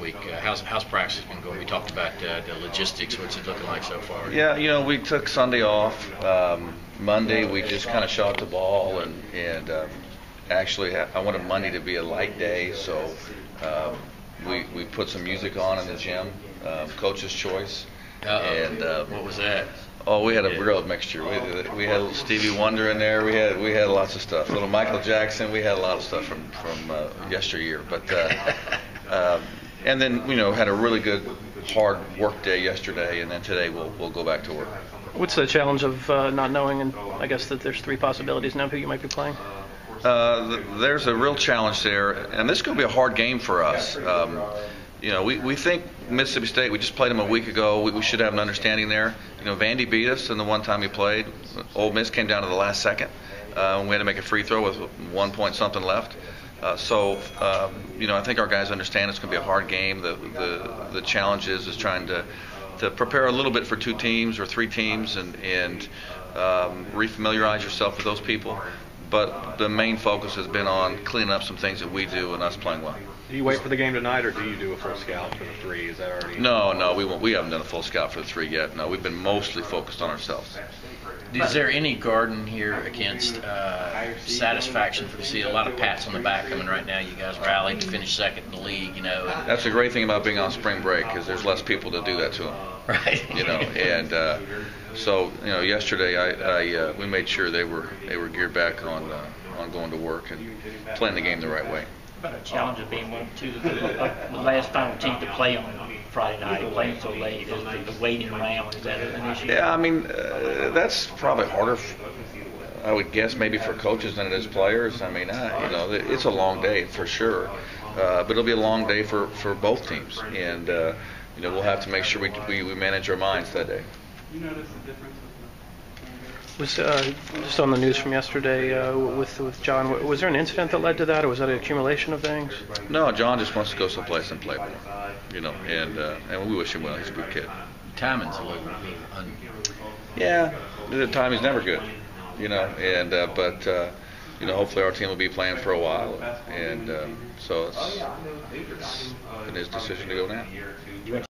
week. Uh, how's how's practice been going? We talked about uh, the logistics. What's it looking like so far? Yeah, you know, we took Sunday off. Um, Monday, we just kind of shot the ball, and and um, actually, I wanted Monday to be a light day, so um, we we put some music on in the gym, um, coach's choice, Uh-oh. and um, What was that? Oh, we had a real mixture. We, we had Stevie Wonder in there. We had we had lots of stuff. little Michael Jackson. We had a lot of stuff from from uh, yesteryear. But uh, um, and then you know had a really good hard work day yesterday, and then today we'll we'll go back to work. What's the challenge of uh, not knowing, and I guess that there's three possibilities now who you might be playing? Uh, th- there's a real challenge there, and this is going to be a hard game for us. Um, you know, we, we think Mississippi State. We just played them a week ago. We, we should have an understanding there. You know, Vandy beat us in the one time we played. Ole Miss came down to the last second. Uh, we had to make a free throw with one point something left. Uh, so, um, you know, I think our guys understand it's going to be a hard game. The the the challenge is is trying to to prepare a little bit for two teams or three teams and and um, refamiliarize yourself with those people. But the main focus has been on cleaning up some things that we do and us playing well. Do you wait for the game tonight, or do you do a full scout for the three? Is that already? No, no, we won't. We haven't done a full scout for the three yet. No, we've been mostly focused on ourselves. Is there any garden here against uh, satisfaction for the see a lot of pats on the back coming right now? You guys rallied to finish second in the league, you know. That's the great thing about being on spring break is there's less people to do that to them. right. You know, and uh, so you know, yesterday I, I uh, we made sure they were they were geared back on uh, on going to work and playing the game the right way. About a challenge of being one of two, the the last final team to play on Friday night, playing so late, is the, the waiting around, is that an issue? Yeah, I mean, uh, that's probably harder, I would guess, maybe for coaches than it is players. I mean, I, you know, it's a long day for sure, uh, but it'll be a long day for, for both teams, and uh, you know, we'll have to make sure we, we, we manage our minds that day. You notice the difference was uh, just on the news from yesterday uh, with with John. Was there an incident that led to that, or was that an accumulation of things? No, John just wants to go someplace and play more, you know, and uh, and we wish him well. He's a good kid. Timing's a little un- Yeah, the time is never good, you know, and uh, but uh, you know, hopefully our team will be playing for a while, and um, so it's, it's his decision to go now.